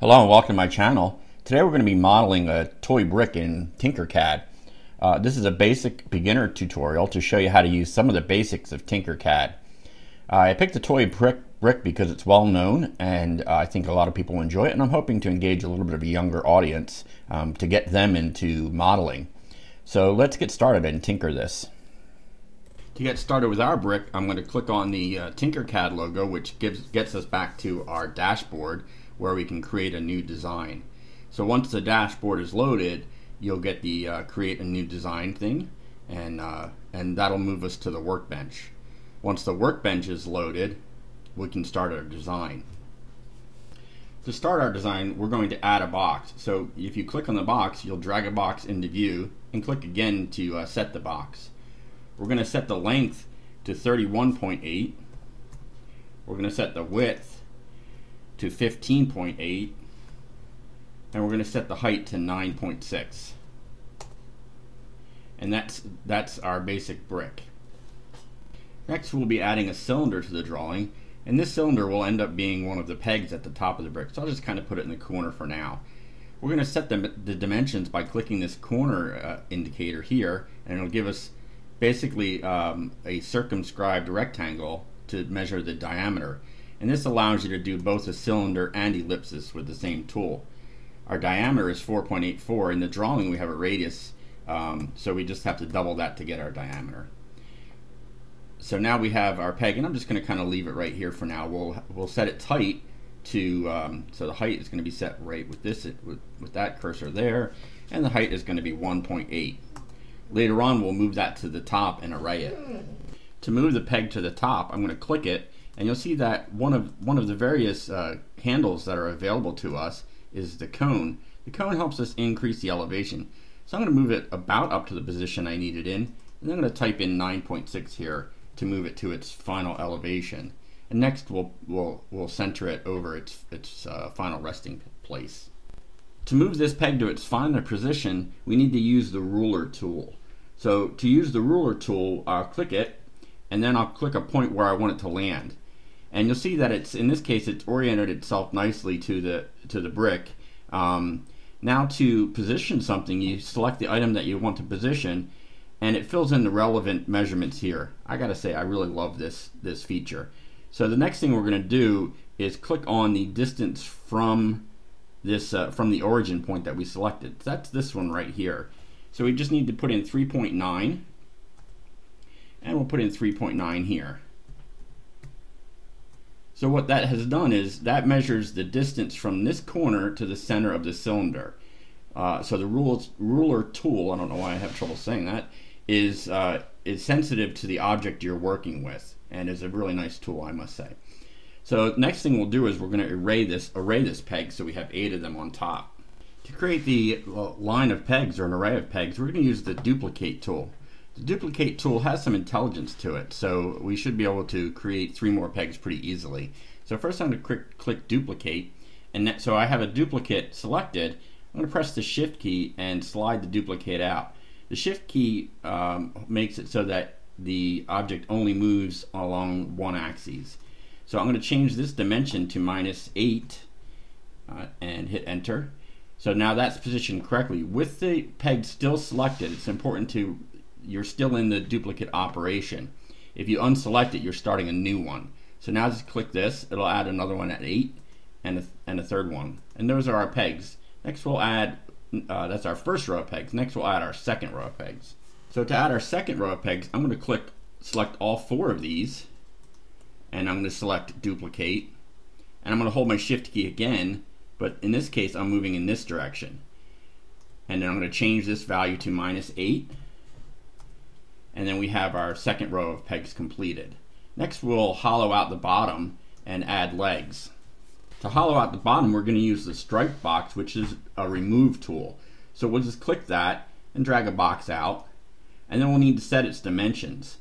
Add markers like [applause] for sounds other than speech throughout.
Hello and welcome to my channel. Today we're going to be modeling a toy brick in Tinkercad. Uh, this is a basic beginner tutorial to show you how to use some of the basics of Tinkercad. Uh, I picked the toy brick, brick because it's well known and uh, I think a lot of people enjoy it and I'm hoping to engage a little bit of a younger audience um, to get them into modeling. So let's get started and tinker this. To get started with our brick, I'm going to click on the uh, Tinkercad logo, which gives gets us back to our dashboard where we can create a new design. So once the dashboard is loaded, you'll get the uh, create a new design thing, and uh, and that'll move us to the workbench. Once the workbench is loaded, we can start our design. To start our design, we're going to add a box. So if you click on the box, you'll drag a box into view and click again to uh, set the box. We're going to set the length to 31.8. We're going to set the width to 15.8 and we're going to set the height to 9.6 and that's that's our basic brick. Next we'll be adding a cylinder to the drawing and this cylinder will end up being one of the pegs at the top of the brick. So I'll just kind of put it in the corner for now. We're going to set the, the dimensions by clicking this corner uh, indicator here and it'll give us basically um, a circumscribed rectangle to measure the diameter and this allows you to do both a cylinder and ellipsis with the same tool. Our diameter is 4.84. In the drawing we have a radius, um, so we just have to double that to get our diameter. So now we have our peg, and I'm just going to kind of leave it right here for now. We'll we'll set it tight to um, so the height is going to be set right with this with, with that cursor there, and the height is going to be 1.8. Later on, we'll move that to the top and array it. To move the peg to the top, I'm going to click it and you'll see that one of one of the various uh, handles that are available to us is the cone. The cone helps us increase the elevation. So I'm going to move it about up to the position I need it in, and I'm going to type in 9.6 here to move it to its final elevation. And next we'll, we'll, we'll center it over its, its uh, final resting place. To move this peg to its final position, we need to use the ruler tool. So to use the ruler tool, I'll click it, and then I'll click a point where I want it to land and you'll see that it's in this case it's oriented itself nicely to the to the brick. Um, now to position something, you select the item that you want to position, and it fills in the relevant measurements here. I gotta say I really love this this feature. So the next thing we're going to do is click on the distance from this uh, from the origin point that we selected. That's this one right here. So we just need to put in 3.9 and we'll put in 3.9 here. So what that has done is that measures the distance from this corner to the center of the cylinder. Uh, so the rules, ruler tool, I don't know why I have trouble saying that, is, uh, is sensitive to the object you're working with and is a really nice tool, I must say. So next thing we'll do is we're going to array this, array this peg so we have eight of them on top. To create the line of pegs or an array of pegs, we're going to use the duplicate tool. The duplicate tool has some intelligence to it, so we should be able to create three more pegs pretty easily. So first I'm going to click, click duplicate, and that, so I have a duplicate selected. I'm going to press the shift key and slide the duplicate out. The shift key um, makes it so that the object only moves along one axis. So I'm going to change this dimension to minus 8 uh, and hit enter. So now that's positioned correctly. With the peg still selected, it's important to you're still in the duplicate operation. If you unselect it, you're starting a new one. So now just click this, it'll add another one at 8 and a, and a third one. And those are our pegs. Next we'll add, uh, that's our first row of pegs. Next we'll add our second row of pegs. So to add our second row of pegs, I'm going to click, select all four of these, and I'm going to select duplicate. And I'm going to hold my shift key again, but in this case I'm moving in this direction. And then I'm going to change this value to minus 8 and then we have our second row of pegs completed. Next we'll hollow out the bottom and add legs. To hollow out the bottom we're going to use the stripe box which is a remove tool. So we'll just click that and drag a box out and then we'll need to set its dimensions.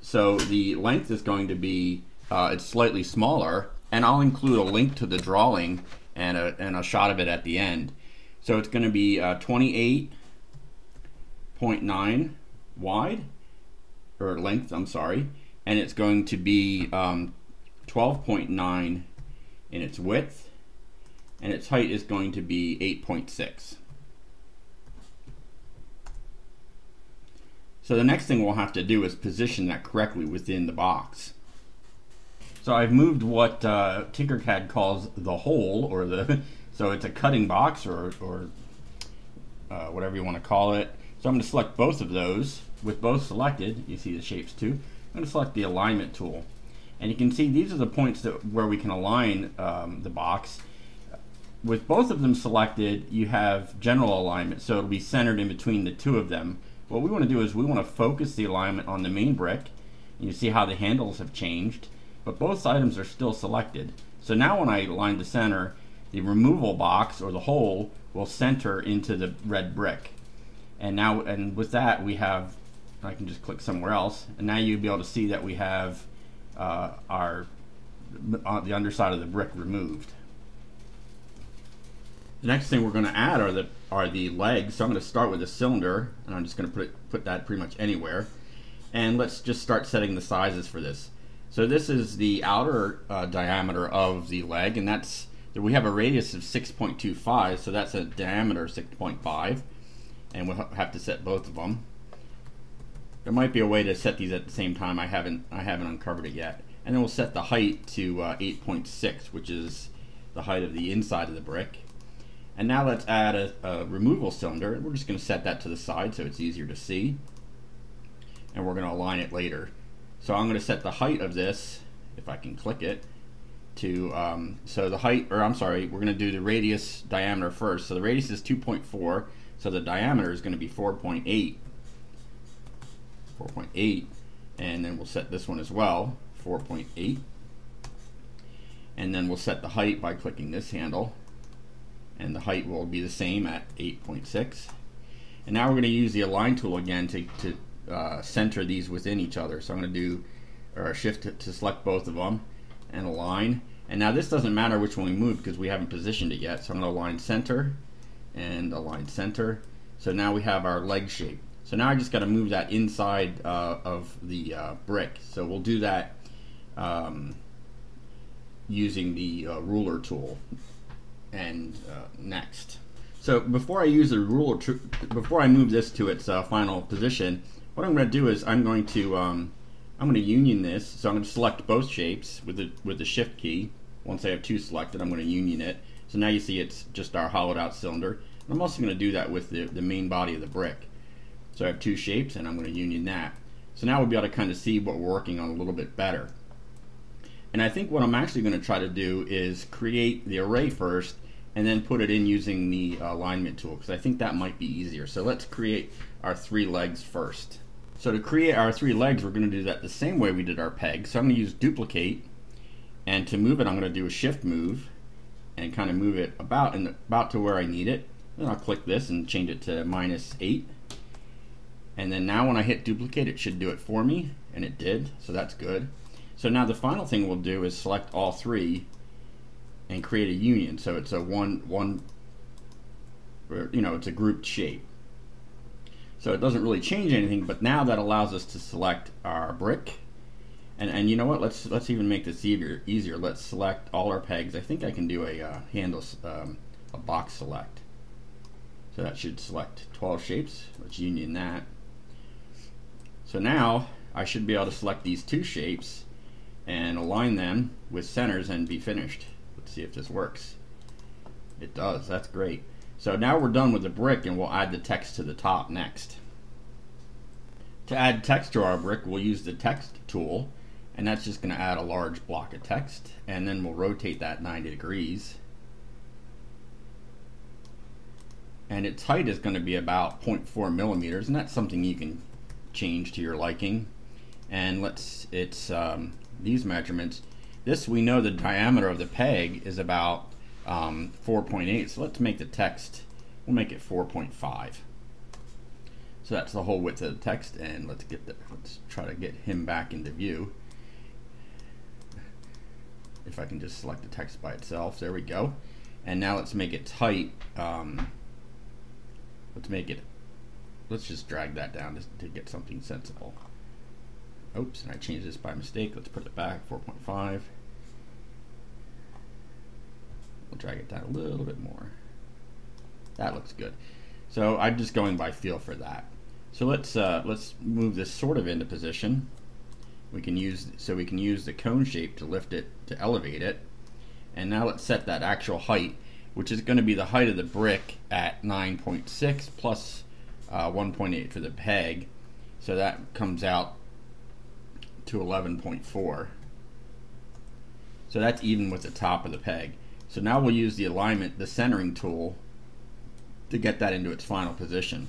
So the length is going to be uh, it's slightly smaller and I'll include a link to the drawing and a, and a shot of it at the end. So it's going to be uh, 28.9 wide or length, I'm sorry, and it's going to be um, 12.9 in its width and its height is going to be 8.6. So the next thing we'll have to do is position that correctly within the box. So I've moved what uh, Tinkercad calls the hole, or the [laughs] so it's a cutting box, or, or uh, whatever you want to call it. So I'm going to select both of those. With both selected, you see the shapes too. I'm going to select the alignment tool. And you can see these are the points that where we can align um, the box. With both of them selected, you have general alignment, so it'll be centered in between the two of them. What we want to do is we want to focus the alignment on the main brick. And you see how the handles have changed but both items are still selected. So now when I align the center, the removal box or the hole will center into the red brick. And now, and with that, we have, I can just click somewhere else, and now you'll be able to see that we have uh, our, uh, the underside of the brick removed. The next thing we're going to add are the are the legs. So I'm going to start with the cylinder, and I'm just going to put it, put that pretty much anywhere. And let's just start setting the sizes for this. So this is the outer uh, diameter of the leg, and that's we have a radius of 6.25, so that's a diameter 6.5, and we'll have to set both of them. There might be a way to set these at the same time. I haven't I haven't uncovered it yet. And then we'll set the height to uh, 8.6, which is the height of the inside of the brick. And now let's add a, a removal cylinder. We're just going to set that to the side so it's easier to see. And we're going to align it later. So I'm going to set the height of this, if I can click it, to, um, so the height, or I'm sorry, we're going to do the radius diameter first. So the radius is 2.4, so the diameter is going to be 4.8. 4.8, and then we'll set this one as well, 4.8. And then we'll set the height by clicking this handle, and the height will be the same at 8.6. And now we're going to use the align tool again to, to uh, center these within each other. So I'm going to do or shift to, to, select both of them and align. And now this doesn't matter which one we move because we haven't positioned it yet. So I'm going to align center and align center. So now we have our leg shape. So now I just got to move that inside uh, of the uh, brick. So we'll do that um, using the uh, ruler tool. And uh, next. So before I use the ruler, before I move this to its uh, final position, what I'm going to do is I'm going to um, I'm going to union this. So I'm going to select both shapes with the with the shift key. Once I have two selected, I'm going to union it. So now you see it's just our hollowed out cylinder. I'm also going to do that with the, the main body of the brick. So I have two shapes and I'm going to union that. So now we'll be able to kind of see what we're working on a little bit better. And I think what I'm actually going to try to do is create the array first and then put it in using the uh, alignment tool because I think that might be easier. So let's create our three legs first. So to create our three legs, we're going to do that the same way we did our peg. So I'm going to use duplicate, and to move it, I'm going to do a shift move, and kind of move it about and about to where I need it. Then I'll click this and change it to minus eight. And then now when I hit duplicate, it should do it for me, and it did, so that's good. So now the final thing we'll do is select all three and create a union. So it's a one, one, you know, it's a grouped shape. So it doesn't really change anything, but now that allows us to select our brick. And, and you know what, let's let's even make this easier. easier. Let's select all our pegs. I think I can do a uh, handle, um, a box select. So that should select 12 shapes. Let's union that. So now I should be able to select these two shapes and align them with centers and be finished. Let's see if this works. It does, that's great. So now we're done with the brick and we'll add the text to the top next. To add text to our brick, we'll use the text tool and that's just going to add a large block of text and then we'll rotate that 90 degrees. And its height is going to be about 0.4 millimeters and that's something you can change to your liking. And let's, it's um, these measurements. This we know the diameter of the peg is about um, 4.8. So let's make the text, we'll make it 4.5. So that's the whole width of the text, and let's get the, let's try to get him back into view. If I can just select the text by itself, there we go. And now let's make it tight. Um, let's make it. Let's just drag that down to, to get something sensible. Oops, and I changed this by mistake. Let's put it back 4.5 We'll drag it down a little bit more. That looks good. So I'm just going by feel for that. So let's uh, let's move this sort of into position. We can use so we can use the cone shape to lift it to elevate it. And now let's set that actual height, which is going to be the height of the brick at 9.6 plus, uh, 1.8 for the peg. So that comes out to 11.4. So that's even with the top of the peg. So now we'll use the alignment, the centering tool, to get that into its final position.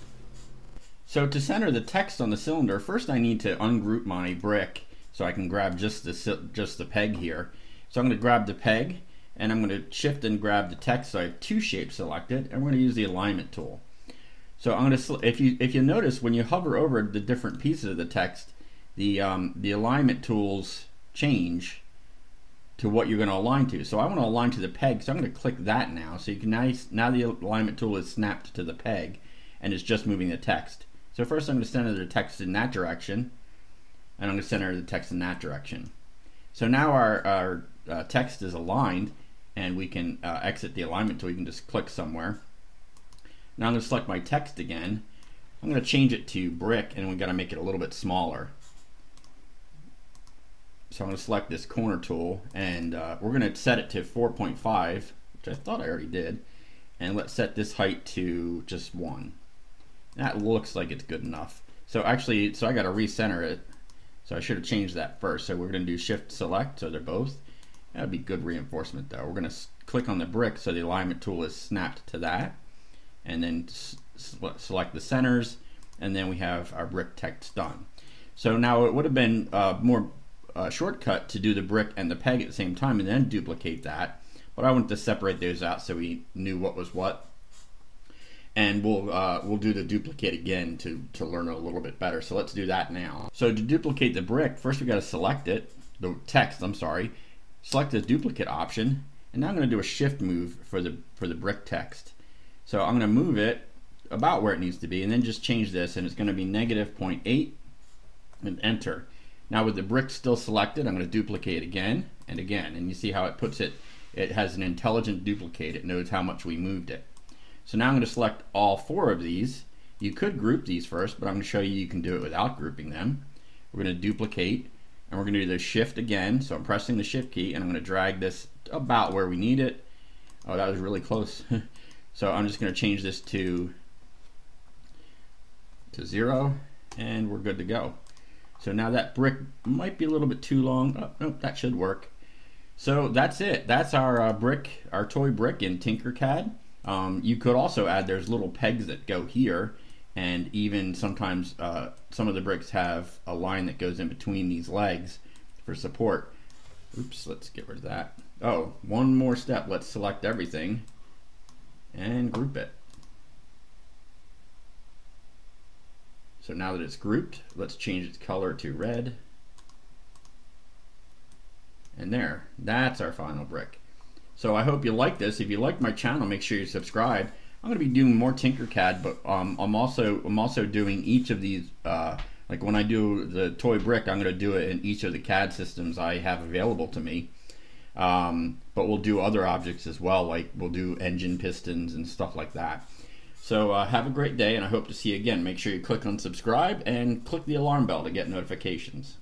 So to center the text on the cylinder, first I need to ungroup my brick so I can grab just the, just the peg here. So I'm going to grab the peg and I'm going to shift and grab the text. So I have two shapes selected and we're going to use the alignment tool. So I'm going to, if you, if you notice when you hover over the different pieces of the text, the, um, the alignment tools change to what you're going to align to. So I want to align to the peg, so I'm going to click that now. So you can now, now the alignment tool is snapped to the peg and it's just moving the text. So first I'm going to center the text in that direction and I'm going to center the text in that direction. So now our, our uh, text is aligned and we can uh, exit the alignment tool. You can just click somewhere. Now I'm going to select my text again. I'm going to change it to brick and we've got to make it a little bit smaller. So I'm going to select this corner tool and uh, we're going to set it to 4.5, which I thought I already did. And let's set this height to just one. That looks like it's good enough. So actually, so I got to recenter it. So I should have changed that first. So we're going to do shift select, so they're both. That'd be good reinforcement though. We're going to click on the brick so the alignment tool is snapped to that. And then select the centers. And then we have our brick text done. So now it would have been uh, more uh, shortcut to do the brick and the peg at the same time and then duplicate that. But I wanted to separate those out so we knew what was what. And we'll uh, we'll do the duplicate again to, to learn a little bit better. So let's do that now. So to duplicate the brick, first we got to select it, the text, I'm sorry. Select the duplicate option. And now I'm going to do a shift move for the for the brick text. So I'm going to move it about where it needs to be and then just change this and it's going to be negative 0.8 and enter. Now with the brick still selected, I'm going to duplicate again and again. And you see how it puts it, it has an intelligent duplicate. It knows how much we moved it. So now I'm going to select all four of these. You could group these first, but I'm going to show you you can do it without grouping them. We're going to duplicate, and we're going to do the shift again. So I'm pressing the shift key, and I'm going to drag this about where we need it. Oh, that was really close. [laughs] so I'm just going to change this to, to zero, and we're good to go. So now that brick might be a little bit too long. Oh, nope, that should work. So that's it. That's our uh, brick, our toy brick in Tinkercad. Um, you could also add, there's little pegs that go here, and even sometimes uh, some of the bricks have a line that goes in between these legs for support. Oops, let's get rid of that. Oh, one more step. Let's select everything and group it. So now that it's grouped, let's change its color to red. And there, that's our final brick. So I hope you like this. If you like my channel, make sure you subscribe. I'm going to be doing more Tinkercad, but um, I'm also I'm also doing each of these. Uh, like when I do the toy brick, I'm going to do it in each of the CAD systems I have available to me. Um, but we'll do other objects as well, like we'll do engine pistons and stuff like that. So uh, have a great day, and I hope to see you again. Make sure you click on subscribe and click the alarm bell to get notifications.